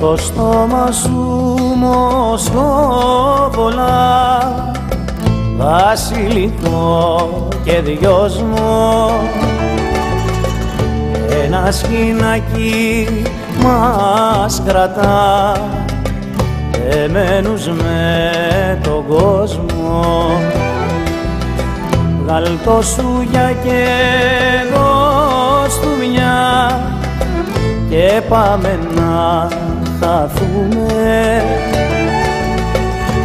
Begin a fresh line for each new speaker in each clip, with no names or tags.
το στόμα σου μοσκόβολα βασιλικό και δυόσμο. Ένα σκηνάκι μας κρατά εμένους με τον κόσμο. Γαλτό σου για και εγώ στου μια και πάμε να χαθούμε.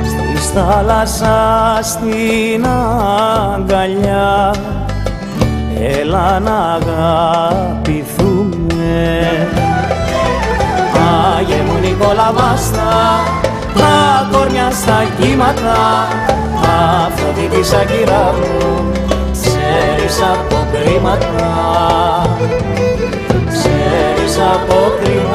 Στη θάλασσα στην αγκαλιά έλα να αγαπηθούμε. Άγιε μου Νικόλα Βάστα τα κορμιά στα κύματα Αφροδίτη σαν κυρά μου ξέρεις από κρίματα. Ξέρεις από κρίματα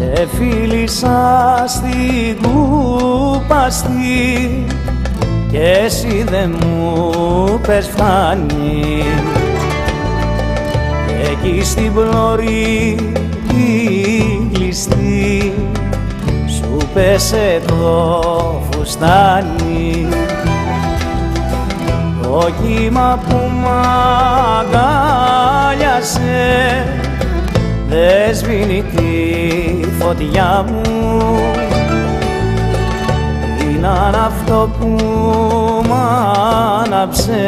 Σε φίλησα στην κούπαστη και εσύ δεν μου πες φάνη. Εκεί στην πλώρη η κλειστή σου πέσε το φουστάνι. Το κύμα που μ' αγκάλιασε δεν σβήνει τη φωτιά μου. Είναι αυτό που μ' άναψε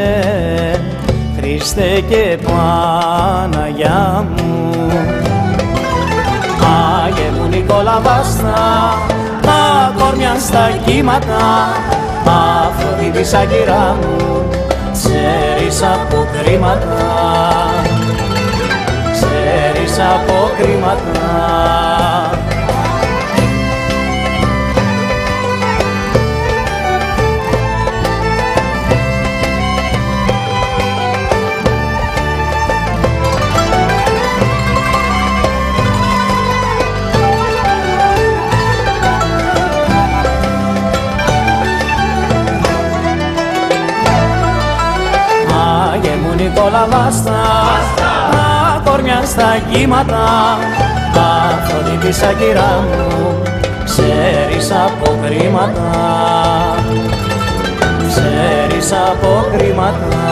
Χριστέ και Παναγιά μου. Άγιε μου Νικόλα Βάστα τα κορμιά στα κύματα Αφροδίτη σαν κυρά μου ξέρεις από κρίματα. Ξέρεις από κρίματα Άγιε μου Νικόλα Βάστα τα κορμιά στα κύματα. Αφροδίτη σαν κυρά μου ξέρεις από κρίματα. Ξέρεις από κρίματα